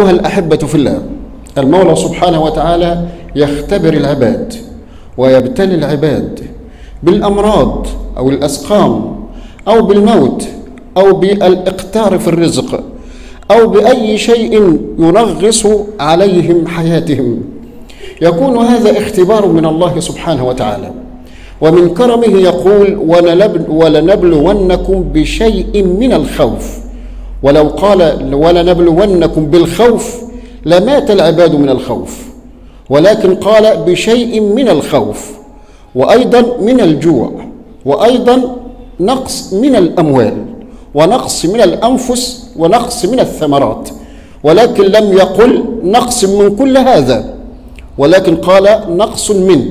أيها الأحبة في الله المولى سبحانه وتعالى يختبر العباد ويبتلي العباد بالأمراض أو الأسقام أو بالموت أو بالإقتار في الرزق أو بأي شيء ينغص عليهم حياتهم. يكون هذا اختبار من الله سبحانه وتعالى. ومن كرمه يقول ولنبلونكم بشيء من الخوف. ولو قال ولنبلونكم بالخوف لمات العباد من الخوف ولكن قال بشيء من الخوف وأيضا من الجوع وأيضا نقص من الأموال ونقص من الأنفس ونقص من الثمرات ولكن لم يقل نقص من كل هذا ولكن قال نقص من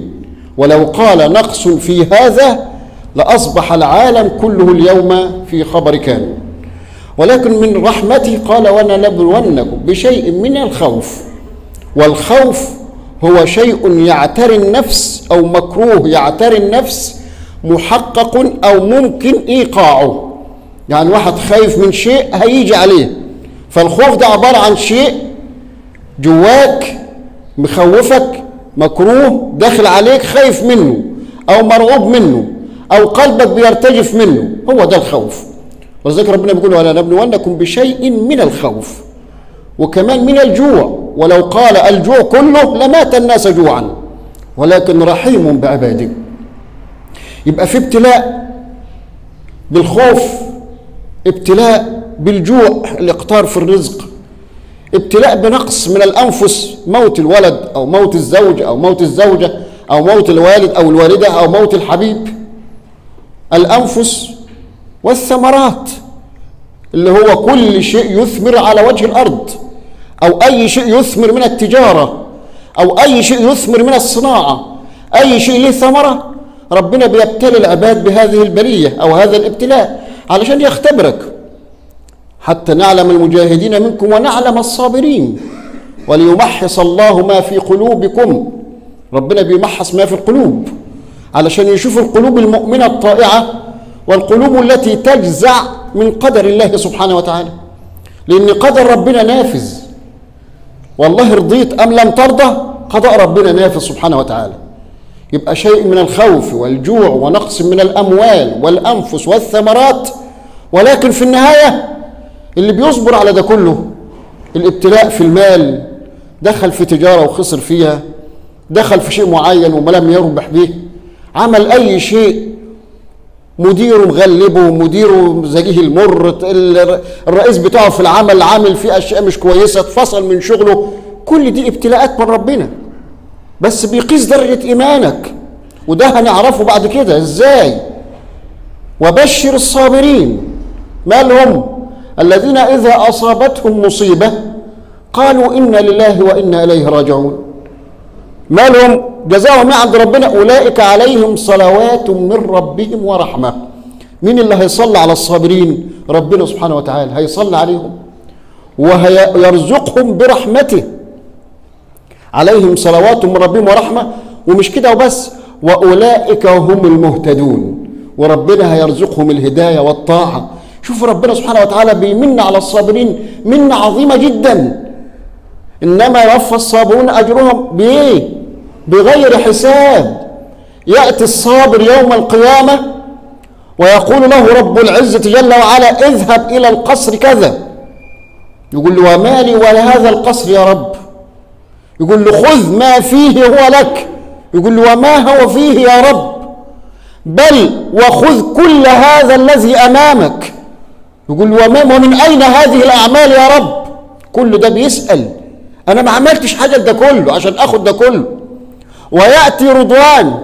ولو قال نقص في هذا لأصبح العالم كله اليوم في خبر كان ولكن من رحمته قال ونبلونكم بشيء من الخوف. والخوف هو شيء يعتري النفس أو مكروه يعتري النفس محقق أو ممكن إيقاعه. يعني واحد خايف من شيء هيجي عليه. فالخوف ده عبارة عن شيء جواك مخوفك مكروه داخل عليك خايف منه أو مرعوب منه أو قلبك بيرتجف منه. هو ده الخوف. ولذلك ربنا بيقول ولا نبلونكم بشيء من الخوف وكمان من الجوع. ولو قال الجوع كله لمات الناس جوعا. ولكن رحيم بعباده. يبقى في ابتلاء بالخوف ابتلاء بالجوع الاقتار في الرزق ابتلاء بنقص من الأنفس موت الولد أو موت الزوج أو موت الزوجة أو موت الوالد أو الوالدة أو موت الحبيب. الأنفس والثمرات اللي هو كل شيء يثمر على وجه الأرض أو أي شيء يثمر من التجارة أو أي شيء يثمر من الصناعة أي شيء له ثمرة ربنا بيبتلي العباد بهذه البليه أو هذا الابتلاء علشان يختبرك. حتى نعلم المجاهدين منكم ونعلم الصابرين. وليمحص الله ما في قلوبكم. ربنا بيمحص ما في القلوب. علشان يشوف القلوب المؤمنة الطائعة والقلوب التي تجزع من قدر الله سبحانه وتعالى. لأن قدر ربنا نافذ. والله رضيت أم لم ترضى قضاء ربنا نافذ سبحانه وتعالى. يبقى شيء من الخوف والجوع ونقص من الأموال والأنفس والثمرات. ولكن في النهاية اللي بيصبر على ده كله الابتلاء في المال. دخل في تجارة وخسر فيها. دخل في شيء معين وما لم يربح به. عمل أي شيء مديره مغلبه مديره زجيه المر الرئيس بتاعه في العمل عامل فيه أشياء مش كويسة اتفصل من شغله. كل دي ابتلاءات من ربنا. بس بيقيس درجة إيمانك. وده هنعرفه بعد كده. إزاي؟ وبشر الصابرين. مالهم؟ الذين إذا أصابتهم مصيبة قالوا إنا لله وإنا إليه راجعون. مالهم؟ جزاهم عند ربنا أولئك عليهم صلوات من ربهم ورحمة. مين اللي هيصلي على الصابرين؟ ربنا سبحانه وتعالى. هيصلي عليهم. ويرزقهم برحمته. عليهم صلوات من ربهم ورحمة. ومش كده وبس. وأولئك هم المهتدون. وربنا هيرزقهم الهداية والطاعة. شوف ربنا سبحانه وتعالى بيمن على الصابرين منة عظيمة جدا. إنما يوفى الصابرون أجرهم بإيه؟ بغير حساب يأتي الصابر يوم القيامة ويقول له رب العزة جل وعلا اذهب إلى القصر كذا. يقول له وما لي ولهذا القصر يا رب. يقول له خذ ما فيه هو لك. يقول له وما هو فيه يا رب؟ بل وخذ كل هذا الذي أمامك. يقول له وما ومن أين هذه الأعمال يا رب؟ كل ده بيسأل. أنا ما عملتش حاجة ده كله عشان أخد ده كله. ويأتي رضوان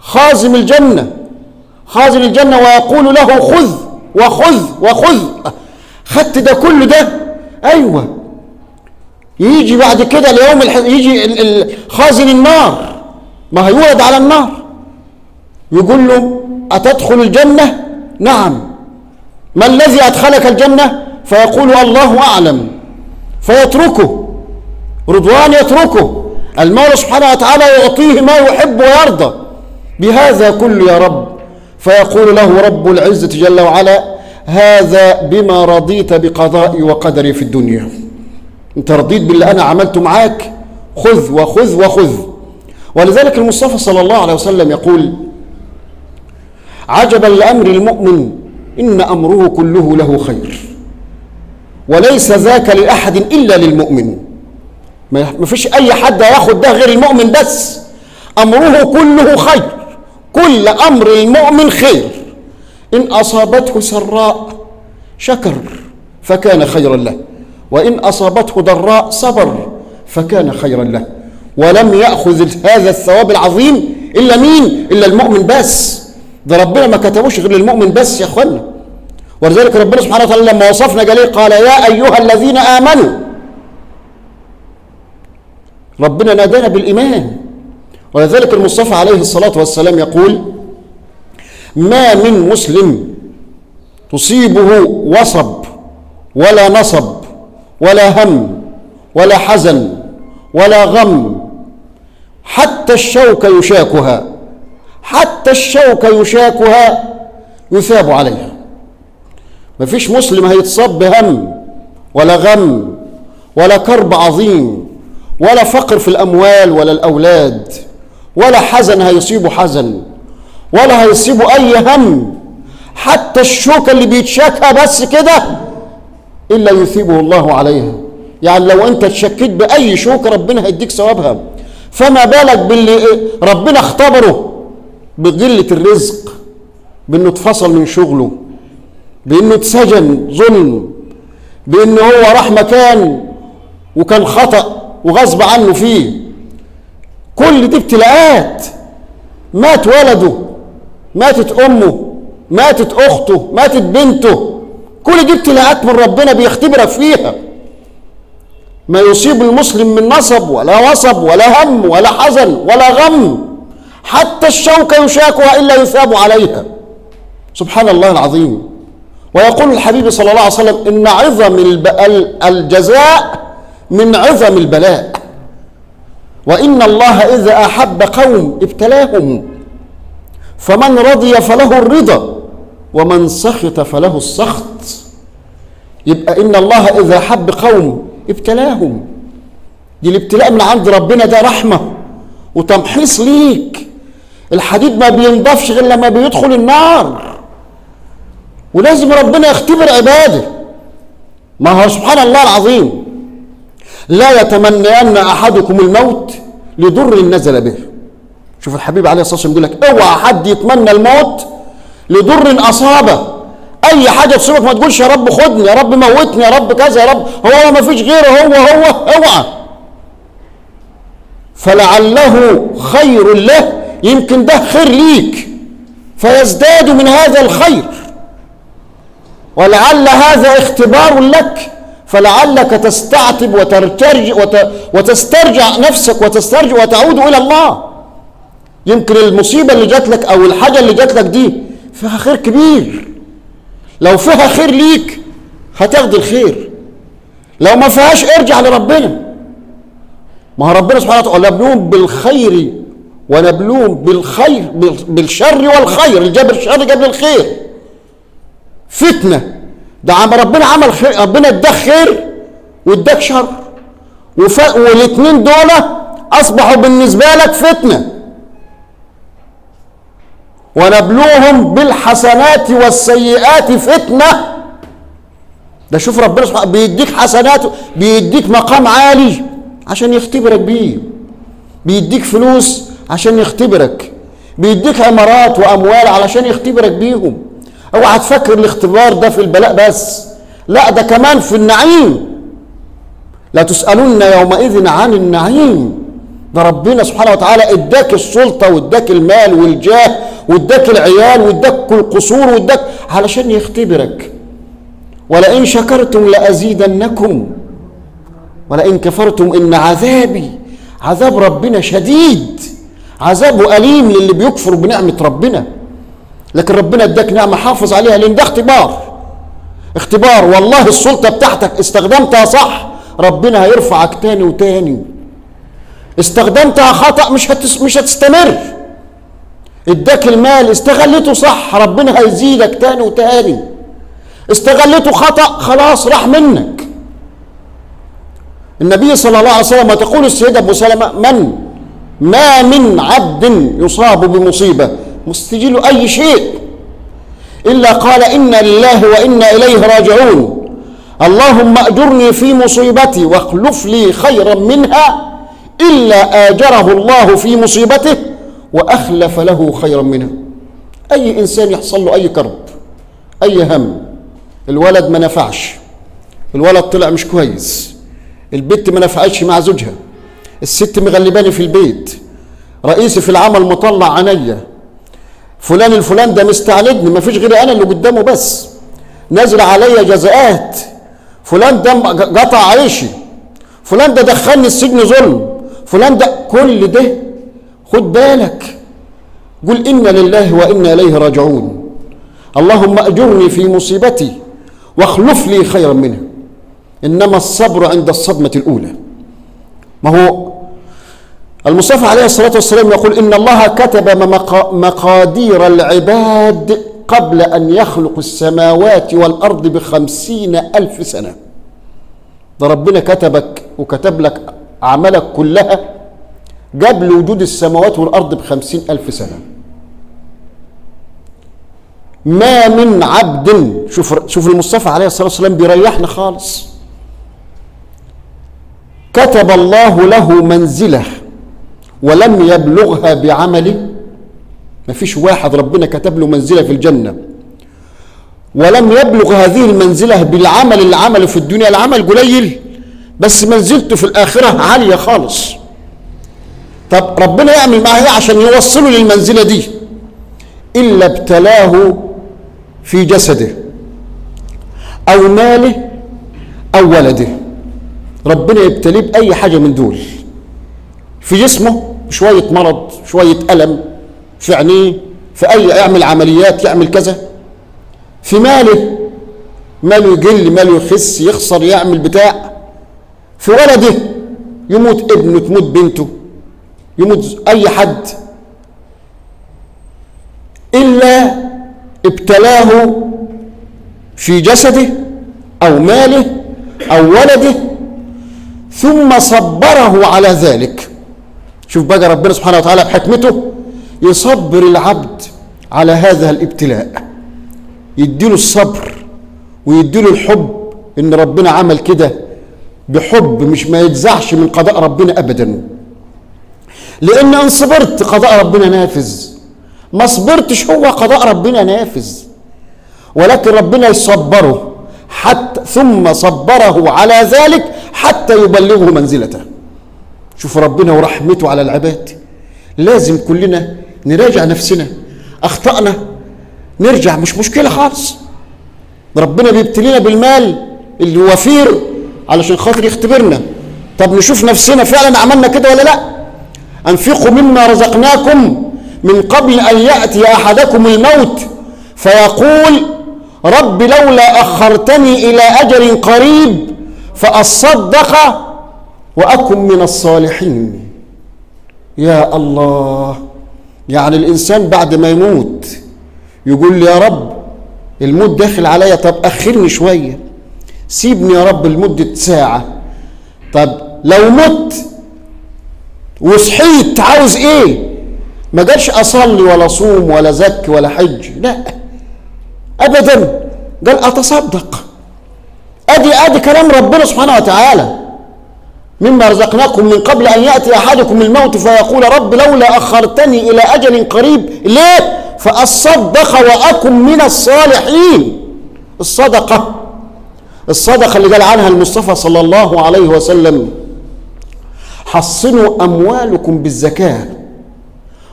خازم الجنة. خازن الجنة ويقول له خذ وخذ وخذ. خدت ده كله ده. أيوه. يجي بعد كده اليوم. يجي خازن النار. ما هيولد على النار. يقول له أتدخل الجنة؟ نعم. ما الذي أدخلك الجنة؟ فيقول الله أعلم. فيتركه. رضوان يتركه. المولى سبحانه وتعالى يعطيه ما يحب ويرضى. بهذا كله يا رب. فيقول له رب العزة جل وعلا هذا بما رضيت بقضائي وقدري في الدنيا. أنت رضيت باللي أنا عملته معاك؟ خذ وخذ وخذ. ولذلك المصطفى صلى الله عليه وسلم يقول عجبا لأمر المؤمن إن أمره كله له خير وليس ذاك لأحد إلا للمؤمن. ما فيش أي حد ياخد ده غير المؤمن بس. أمره كله خير. كل أمر المؤمن خير. إن أصابته سراء شكر فكان خيرا له. وإن أصابته ضراء صبر فكان خيرا له. ولم يأخذ هذا الثواب العظيم إلا مين؟ إلا المؤمن بس. ده ربنا ما كتبوش غير للمؤمن بس يا إخوانا. ولذلك ربنا سبحانه وتعالى لما وصفنا جليل قال يا أيها الذين آمنوا ربنا نادانا بالإيمان. ولذلك المصطفى عليه الصلاة والسلام يقول ما من مسلم تصيبه وصب ولا نصب ولا هم ولا حزن ولا غم. حتى الشوك يشاكها حتى الشوك يشاكها يثاب عليها. ما فيش مسلم هيتصاب بهم ولا غم ولا كرب عظيم ولا فقر في الأموال ولا الأولاد ولا حزن هيصيبه حزن ولا هيصيبه أي هم حتى الشوكه اللي بيتشاكها بس كده إلا يثيبه الله عليها. يعني لو أنت اتشكيت بأي شوكه ربنا هيديك ثوابها. فما بالك باللي ربنا اختبره بقلة الرزق بإنه اتفصل من شغله بإنه اتسجن ظلم بإنه هو راح مكان وكان خطأ. وغصب عنه فيه. كل دي ابتلاءات. مات ولده ماتت أمه ماتت أخته ماتت بنته. كل دي ابتلاءات من ربنا بيختبرك فيها. ما يصيب المسلم من نصب ولا وصب ولا هم ولا حزن ولا غم. حتى الشوكة يشاكها إلا يثاب عليها. سبحان الله العظيم. ويقول الحبيب صلى الله عليه وسلم إن عظم الجزاء من عظم البلاء. وإن الله إذا أحب قوم ابتلاهم فمن رضي فله الرضا ومن سخط فله السخط. يبقى إن الله إذا حب قوم ابتلاهم. دي الابتلاء من عند ربنا ده رحمة وتمحيص ليك. الحديد ما بينضفش غير لما بيدخل النار. ولازم ربنا يختبر عباده. ما هو سبحان الله العظيم. لا يتمنين أحدكم الموت لضر نزل به. شوف الحبيب عليه الصلاة والسلام يقول لك اوعى حد يتمنى الموت لضر أصابه. أي حاجة تصيبك ما تقولش يا رب خدني يا رب موتني يا رب كذا يا رب. هو ما فيش غيره هو هو اوعى. فلعله خير له يمكن ده خير ليك. فيزداد من هذا الخير. ولعل هذا اختبار لك. فلعلك تستعتب وترترج وتسترجع نفسك وتسترجع وتعود إلى الله. يمكن المصيبة اللي جات لك أو الحاجة اللي جات لك دي فيها خير كبير. لو فيها خير ليك هتاخد الخير. لو ما فيهاش ارجع لربنا. ما هو ربنا سبحانه وتعالى نبلوهم بالخير ونبلوهم بالخير بالشر والخير. جاب الشر جاب الخير. فتنة. ده عم ربنا عمل خير ربنا اداك خير واداك شر. والاثنين دول أصبحوا بالنسبة لك فتنة. ونبلوهم بالحسنات والسيئات فتنة. ده شوف ربنا سبحانه بيديك حسنات بيديك مقام عالي عشان يختبرك بيه. بيديك فلوس عشان يختبرك. بيديك عمارات وأموال علشان يختبرك بيهم. اوعى تفكر الاختبار ده في البلاء بس. لا ده كمان في النعيم. لا تسألن يومئذ عن النعيم. ده ربنا سبحانه وتعالى إداك السلطة وإداك المال والجاه وإداك العيال وإداك القصور وإداك علشان يختبرك. ولئن شكرتم لأزيدنكم. ولئن كفرتم إن عذابي عذاب ربنا شديد. عذابه أليم للي بيكفر بنعمة ربنا. لكن ربنا اداك نعمة حافظ عليها لأن ده اختبار. اختبار والله السلطة بتاعتك استخدمتها صح ربنا هيرفعك تاني وتاني. استخدمتها خطأ مش هتس مش هتستمر. اداك المال استغلته صح ربنا هيزيدك تاني وتاني. استغلته خطأ خلاص راح منك. النبي صلى الله عليه وسلم وتقول السيدة أبو سلمة من؟ ما من عبد يصاب بمصيبة. مستجل أي شيء. إلا قال إنا لله وإنا إليه راجعون. اللهم أجرني في مصيبتي واخلف لي خيرا منها إلا آجره الله في مصيبته وأخلف له خيرا منها. أي إنسان يحصل له أي كرب أي هم. الولد ما نفعش. الولد طلع مش كويس. البنت ما نفعتش مع زوجها. الست مغلباني في البيت. رئيسي في العمل مطلع عينيا. فلان الفلان ده مستعندني ما فيش غيري أنا اللي قدامه بس. نازل عليا جزاءات. فلان ده قطع عيشي فلان ده دخلني السجن ظلم. فلان ده كل ده خد بالك. قل إنا لله وإنا إليه راجعون. اللهم أجرني في مصيبتي واخلف لي خيرا منها إنما الصبر عند الصدمة الأولى. ما هو المصطفى عليه الصلاة والسلام يقول إن الله كتب مقادير العباد قبل أن يخلق السماوات والأرض بخمسين ألف سنة. ده ربنا كتبك وكتب لك أعمالك كلها قبل وجود السماوات والأرض بخمسين ألف سنة. ما من عبد شوف شوف المصطفى عليه الصلاة والسلام بيريحنا خالص. كتب الله له منزله. ولم يبلغها بعمله ما فيش واحد ربنا كتب له منزلة في الجنة. ولم يبلغ هذه المنزلة بالعمل اللي عمله في الدنيا العمل قليل بس منزلته في الآخرة عالية خالص. طب ربنا يعمل معاه إيه عشان يوصله للمنزلة دي؟ إلا ابتلاه في جسده أو ماله أو ولده. ربنا يبتليه بأي حاجة من دول. في جسمه شوية مرض شوية ألم في عينيه في أي يعمل عمليات يعمل كذا. في ماله ماله يقل ماله يخس يخسر يعمل بتاع. في ولده يموت ابنه تموت بنته يموت أي حد. إلا ابتلاه في جسده أو ماله أو ولده ثم صبره على ذلك. شوف بقى ربنا سبحانه وتعالى بحكمته يصبر العبد على هذا الابتلاء. يديله الصبر ويديله الحب إن ربنا عمل كده بحب مش ما يجزعش من قضاء ربنا ابدا. لأن إن صبرت قضاء ربنا نافذ. ما صبرتش هو قضاء ربنا نافذ. ولكن ربنا يصبره حتى ثم صبره على ذلك حتى يبلغه منزلته. شوف ربنا ورحمته على العباد. لازم كلنا نراجع نفسنا. أخطأنا نرجع مش مشكلة خالص. ربنا بيبتلينا بالمال الوفير علشان خاطر يختبرنا. طب نشوف نفسنا فعلا عملنا كده ولا لأ؟ أنفقوا مما رزقناكم من قبل أن يأتي أحدكم الموت. فيقول رب لولا أخرتني إلى أجل قريب فأصدق وأكن من الصالحين. يا الله يعني الإنسان بعد ما يموت يقول لي يا رب الموت داخل عليا طب أخرني شوية. سيبني يا رب لمدة ساعة. طب لو مت وصحيت عاوز إيه؟ ما قالش أصلي ولا صوم ولا زكي ولا حج. لا ابدا. قال أتصدق. أدي أدي كلام ربنا سبحانه وتعالى. مما رزقناكم من قبل أن يأتي أحدكم الموت فيقول رب لولا أخرتني إلى أجل قريب ليه فأصدق وأكن من الصالحين. الصدقة الصدقة اللي قال عنها المصطفى صلى الله عليه وسلم. حصنوا أموالكم بالزكاة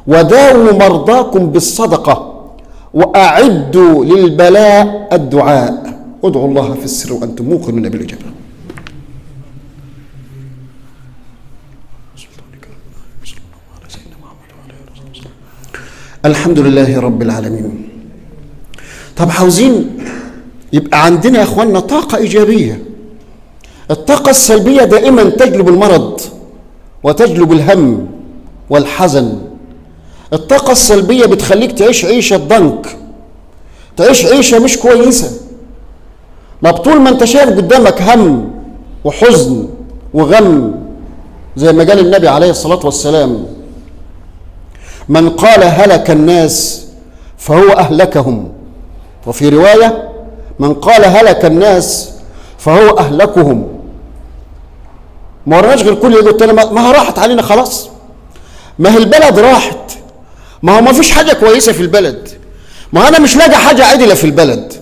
وداووا مرضاكم بالصدقة وأعدوا للبلاء الدعاء. ادعوا الله في السر وأنتم موقنون بالإجابة. الحمد لله رب العالمين. طب عاوزين يبقى عندنا يا إخواننا طاقة إيجابية. الطاقة السلبية دائما تجلب المرض وتجلب الهم والحزن. الطاقة السلبية بتخليك تعيش عيشة ضنك. تعيش عيشة مش كويسة. ما طول ما انت شايف قدامك هم وحزن وغم زي ما قال النبي عليه الصلاة والسلام. من قال هلك الناس فهو أهلكهم. وفي رواية من قال هلك الناس فهو أهلكهم. ما ورناش غير كل يقول تاني ما راحت علينا خلاص. ما هي البلد راحت. ما هو ما فيش حاجة كويسة في البلد. ما أنا مش لاقي حاجة عدلة في البلد.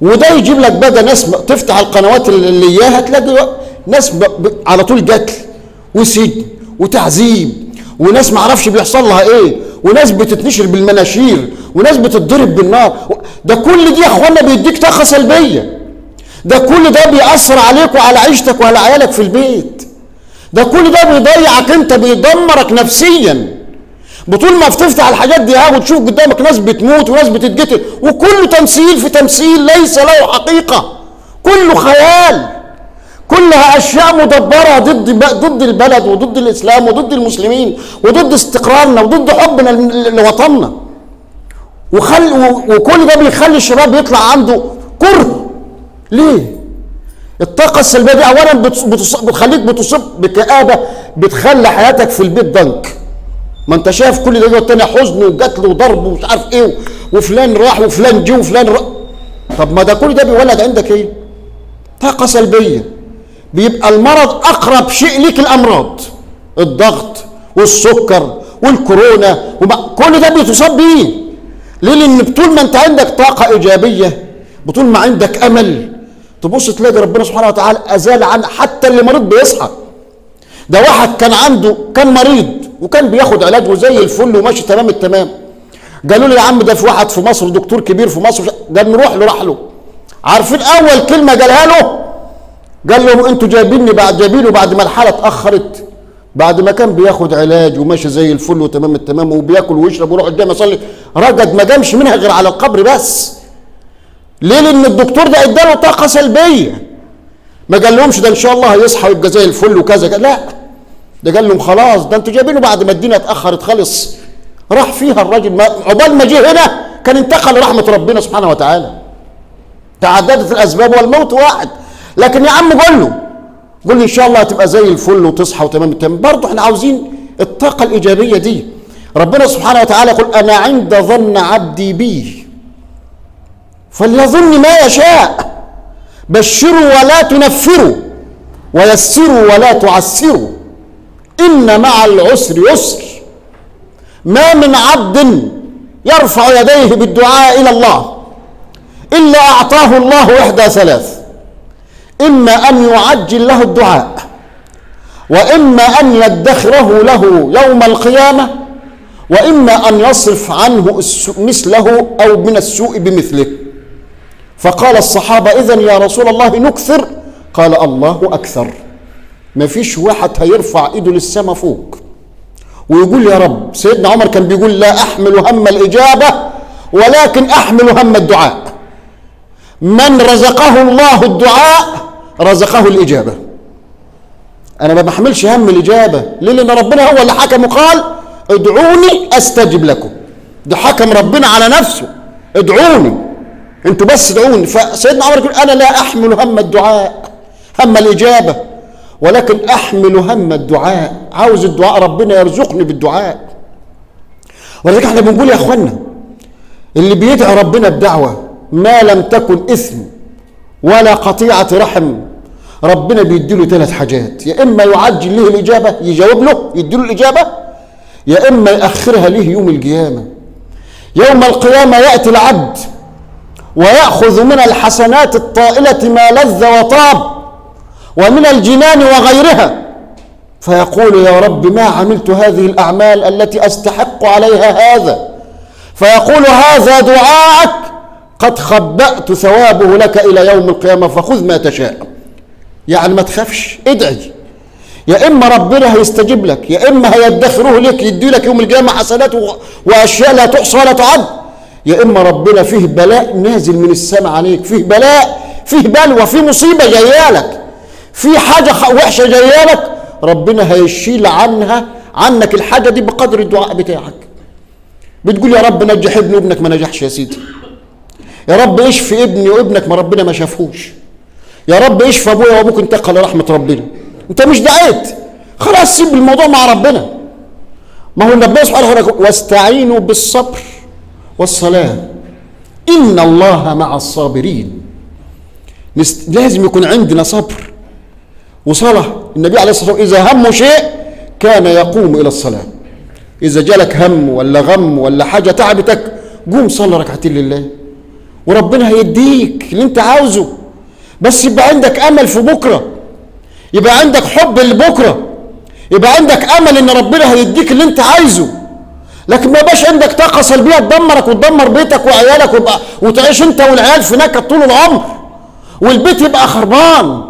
وده يجيب لك بقى ناس تفتح القنوات اللي اللي إياها تلاقي ناس. على طول قتل وسجن وتعذيب. وناس ما أعرفش بيحصل لها إيه. وناس بتتنشر بالمناشير وناس بتتضرب بالنار. ده كل دي يا إخوانا بيديك طاقة سلبية. ده كل ده بيأثر عليك وعلى عيشتك وعلى عيالك في البيت. ده كل ده بيضيعك أنت بيدمرك نفسيا. بطول ما بتفتح الحاجات دي ها وتشوف قدامك ناس بتموت وناس بتتقتل. وكله تمثيل في تمثيل ليس له حقيقة. كله خيال. كلها أشياء مدبرة ضد ضد البلد وضد الإسلام وضد المسلمين وضد استقرارنا وضد حبنا لوطننا. وخل وكل ده بيخلي الشباب يطلع عنده كره. ليه؟ الطاقة السلبية دي أولا بتخليك بتصب بكآبة بتخلي حياتك في البيت ضنك ما أنت شايف كل ده والتاني حزن وقتل وضرب ومش عارف إيه وفلان راح وفلان جه وفلان راح طب ما ده كل ده بيولد عندك إيه؟ طاقة سلبية. بيبقى المرض أقرب شيء ليك الأمراض. الضغط والسكر والكورونا كل ده بتصاب بيه. ليه؟ لأن طول ما أنت عندك طاقة إيجابية بطول ما عندك أمل تبص تلاقي ربنا سبحانه وتعالى أزال عن حتى اللي مريض بيصحى. ده واحد كان عنده كان مريض وكان بياخد علاج وزي الفل وماشي تمام التمام. قالوا لي يا عم ده في واحد في مصر دكتور كبير في مصر ده نروح له راح له. عارفين أول كلمة قالها له؟ قال لهم أنتوا جايبيني بعد جايبينه بعد ما الحالة اتأخرت. بعد ما كان بياخد علاج وماشي زي الفل وتمام التمام وبياكل ويشرب ويروح قدام يصلي رقد ما قامش منها غير على القبر بس. ليه؟ لأن الدكتور ده اداله طاقة سلبية. ما قال لهمش ده إن شاء الله هيصحى ويبقى زي الفل وكذا. كذا. لا. ده قال لهم خلاص ده أنتوا جايبينه بعد ما الدنيا اتأخرت خالص. راح فيها الراجل عقبال ما جه هنا كان انتقل لرحمه ربنا سبحانه وتعالى. تعددت الأسباب والموت واحد لكن يا عم قول له. قول له إن شاء الله هتبقى زي الفل وتصحى وتمام. التمام برضه إحنا عاوزين الطاقة الإيجابية دي. ربنا سبحانه وتعالى يقول أنا عند ظن عبدي بي. فليظن ما يشاء. بشروا ولا تنفروا ويسروا ولا تعسروا. إن مع العسر يسر. ما من عبد يرفع يديه بالدعاء إلى الله إلا أعطاه الله احدى ثلاث. إما أن يعجل له الدعاء وإما أن يدخره له يوم القيامة وإما أن يصرف عنه مثله أو من السوء بمثله. فقال الصحابة اذا يا رسول الله نكثر؟ قال الله أكثر. ما فيش واحد هيرفع إيده للسماء فوق. ويقول يا رب سيدنا عمر كان بيقول لا أحمل هم الإجابة ولكن أحمل هم الدعاء. من رزقه الله الدعاء رزقه الإجابة. أنا ما بحملش هم الإجابة. ليه؟ لأن ربنا هو اللي حكم وقال ادعوني أستجب لكم. ده حكم ربنا على نفسه. ادعوني. أنتوا بس ادعوني. فسيدنا عمر يقول أنا لا أحمل هم الدعاء هم الإجابة ولكن أحمل هم الدعاء. عاوز الدعاء ربنا يرزقني بالدعاء. ولذلك إحنا بنقول يا إخوانا اللي بيدعي ربنا بدعوة ما لم تكن إثم ولا قطيعة رحم. ربنا بيديله ثلاث حاجات. يا إما يعجل له الإجابة يجاوب له يديله الإجابة. يا إما يأخرها له يوم القيامة. يوم القيامة يأتي العبد ويأخذ من الحسنات الطائلة ما لذ وطاب ومن الجنان وغيرها. فيقول يا رب ما عملت هذه الأعمال التي أستحق عليها هذا؟ فيقول هذا دعاءك. قد خبأت ثوابه لك إلى يوم القيامة فخذ ما تشاء. يعني ما تخافش ادعي. يا إما ربنا هيستجيب لك يا إما هيدخره لك يدي لك يوم القيامة حسنات و- وأشياء لا تحصى ولا تعد. يا إما ربنا فيه بلاء نازل من السماء عليك فيه بلاء فيه بلوى فيه مصيبة جاية لك. في حاجة خ- وحشة جاية لك. ربنا هيشيل عنها عنك الحاجة دي بقدر الدعاء بتاعك. بتقول يا رب نجح ابني وابنك ما نجحش يا سيدي. يا رب اشفي ابني وابنك ما ربنا ما شافهوش يا رب اشفى أبويا وأبوك انتقل لرحمه ربنا. انت مش دعيت. خلاص سيب الموضوع مع ربنا. ما هو النبي سبحانه وتعالى واستعينوا بالصبر والصلاة. إن الله مع الصابرين. لازم يكون عندنا صبر وصلاة. النبي عليه الصلاة والسلام إذا هم شيء كان يقوم إلى الصلاة. إذا جالك هم ولا غم ولا حاجة تعبتك قوم صلي ركعتين لله. وربنا هيديك اللي انت عاوزه. بس يبقى عندك أمل في بكرة. يبقى عندك حب لبكرة. يبقى عندك أمل إن ربنا هيديك اللي انت عايزه. لكن ما يبقاش عندك طاقة سلبية تدمرك وتدمر بيتك وعيالك ويبقى وتعيش انت والعيال في نكد طول العمر. والبيت يبقى خربان.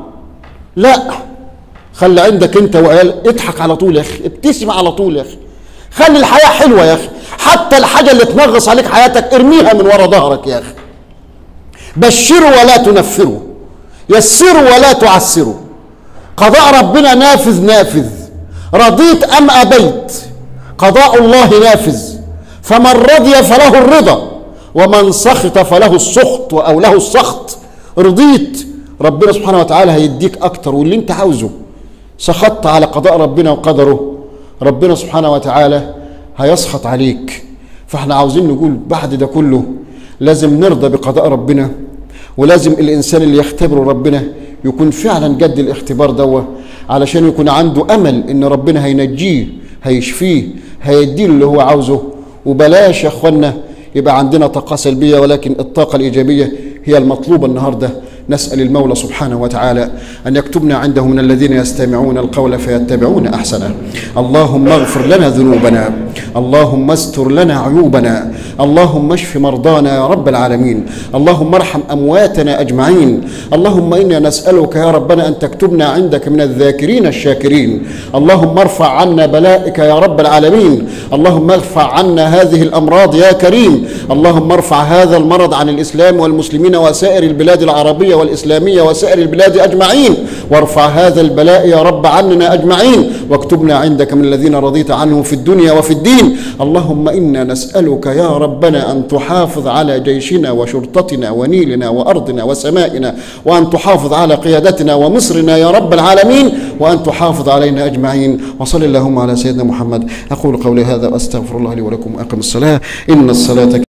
لا. خلي عندك انت وعيال. اضحك على طول يا أخي. ابتسم على طول يا أخي. خلي الحياة حلوة يا أخي. حتى الحاجة اللي تنغص عليك حياتك ارميها من ورا ظهرك يا أخي. بشروا ولا تنفروا. يسروا ولا تعسروا. قضاء ربنا نافذ نافذ. رضيت أم أبيت؟ قضاء الله نافذ. فمن رضي فله الرضا ومن سخط فله السخط أو له السخط. رضيت. ربنا سبحانه وتعالى هيديك أكتر واللي أنت عاوزه. سخطت على قضاء ربنا وقدره. ربنا سبحانه وتعالى هيسخط عليك. فإحنا عاوزين نقول بعد ده كله لازم نرضى بقضاء ربنا. ولازم الإنسان اللي يختبره ربنا يكون فعلا جد الاختبار دوا علشان يكون عنده أمل إن ربنا هينجيه هيشفيه هيديله اللي هو عاوزه. وبلاش يا اخوانا يبقى عندنا طاقة سلبية ولكن الطاقة الإيجابية هي المطلوبة النهارده. نسأل المولى سبحانه وتعالى أن يكتبنا عنده من الذين يستمعون القول فيتبعون أحسنه. اللهم اغفر لنا ذنوبنا. اللهم استر لنا عيوبنا. اللهم اشف مرضانا يا رب العالمين. اللهم ارحم أمواتنا أجمعين. اللهم إنا نسألك يا ربنا أن تكتبنا عندك من الذاكرين الشاكرين. اللهم ارفع عنا بلائك يا رب العالمين. اللهم ارفع عنا هذه الأمراض يا كريم. اللهم ارفع هذا المرض عن الإسلام والمسلمين وسائر البلاد العربية والإسلامية وسائر البلاد أجمعين. وارفع هذا البلاء يا رب عننا أجمعين. واكتبنا عندك من الذين رضيت عنهم في الدنيا وفي الدين. اللهم إنا نسألك يا ربنا أن تحافظ على جيشنا وشرطتنا ونيلنا وأرضنا وسمائنا وأن تحافظ على قيادتنا ومصرنا يا رب العالمين وأن تحافظ علينا أجمعين. وصل اللهم على سيدنا محمد. أقول قولي هذا وأستغفر الله لي ولكم. وأقم الصلاة. إن الصلاة